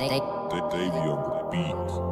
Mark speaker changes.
Speaker 1: Davey on the beat.